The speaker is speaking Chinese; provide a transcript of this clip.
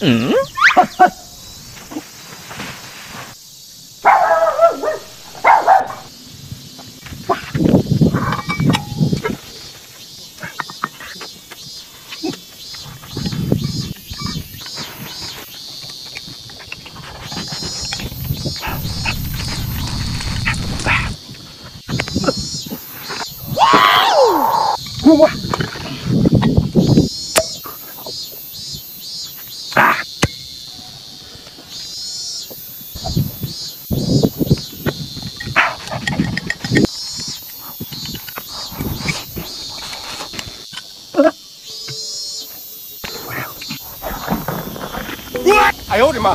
嗯。哇！哎呦我的妈！